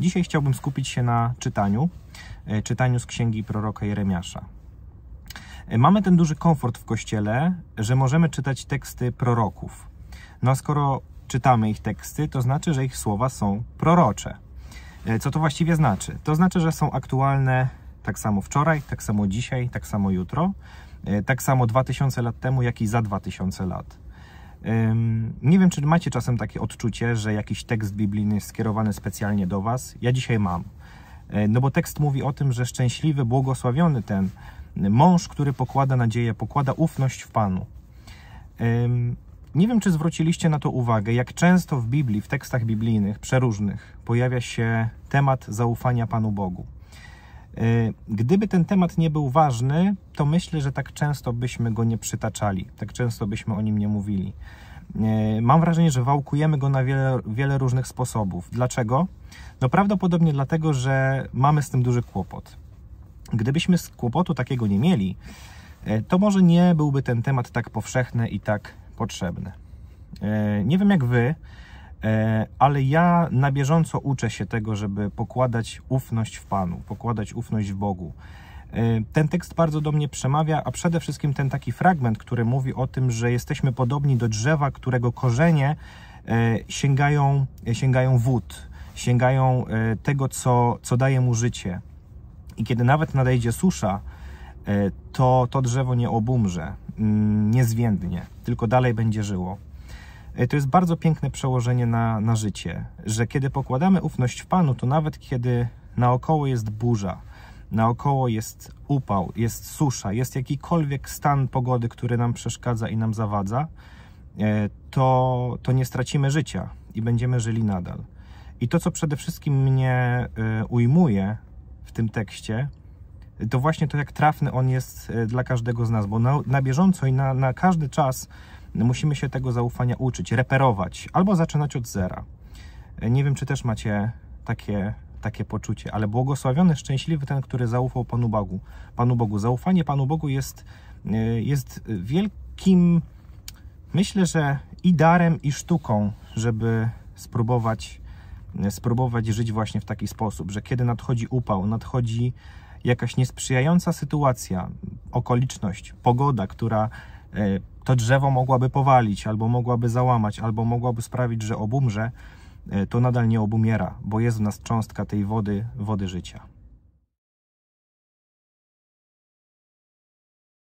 Dzisiaj chciałbym skupić się na czytaniu, e, czytaniu z księgi proroka Jeremiasza. E, mamy ten duży komfort w kościele, że możemy czytać teksty proroków. No a skoro czytamy ich teksty, to znaczy, że ich słowa są prorocze. E, co to właściwie znaczy? To znaczy, że są aktualne tak samo wczoraj, tak samo dzisiaj, tak samo jutro, tak samo 2000 lat temu, jak i za 2000 lat. Nie wiem, czy macie czasem takie odczucie, że jakiś tekst biblijny jest skierowany specjalnie do Was. Ja dzisiaj mam. E, no bo tekst mówi o tym, że szczęśliwy, błogosławiony ten mąż, który pokłada nadzieję, pokłada ufność w Panu. Nie wiem, czy zwróciliście na to uwagę, jak często w Biblii, w tekstach biblijnych, przeróżnych, pojawia się temat zaufania Panu Bogu. E, gdyby ten temat nie był ważny, to myślę, że tak często byśmy go nie przytaczali, tak często byśmy o nim nie mówili. E, mam wrażenie, że wałkujemy go na wiele, wiele różnych sposobów. Dlaczego? No prawdopodobnie dlatego, że mamy z tym duży kłopot. Gdybyśmy z kłopotu takiego nie mieli, e, to może nie byłby ten temat tak powszechny i tak potrzebny. Nie wiem jak wy, ale ja na bieżąco uczę się tego, żeby pokładać ufność w Panu, pokładać ufność w Bogu. E, ten tekst bardzo do mnie przemawia, a przede wszystkim ten taki fragment, który mówi o tym, że jesteśmy podobni do drzewa, którego korzenie e, sięgają, sięgają wód, sięgają tego, co, co daje mu życie. I kiedy nawet nadejdzie susza, to to drzewo nie obumrze, mm, nie zwiędnie, tylko dalej będzie żyło. E, to jest bardzo piękne przełożenie na, na życie, że kiedy pokładamy ufność w Panu, to nawet kiedy naokoło jest burza, naokoło jest upał, jest susza, jest jakikolwiek stan pogody, który nam przeszkadza i nam zawadza, e, to, to nie stracimy życia i będziemy żyli nadal. I to, co przede wszystkim mnie e, ujmuje w tym tekście, to właśnie to, jak trafny on jest dla każdego z nas, bo na, na bieżąco i na, na każdy czas musimy się tego zaufania uczyć, reperować albo zaczynać od zera. Nie wiem, czy też macie takie, takie poczucie, ale błogosławiony, szczęśliwy ten, który zaufał Panu Bogu. Panu Bogu. Zaufanie Panu Bogu jest, jest wielkim, myślę, że i darem, i sztuką, żeby spróbować, spróbować żyć właśnie w taki sposób, że kiedy nadchodzi upał, nadchodzi jakaś niesprzyjająca sytuacja, okoliczność, pogoda, która e, to drzewo mogłaby powalić, albo mogłaby załamać, albo mogłaby sprawić, że obumrze, e, to nadal nie obumiera, bo jest w nas cząstka tej wody, wody życia.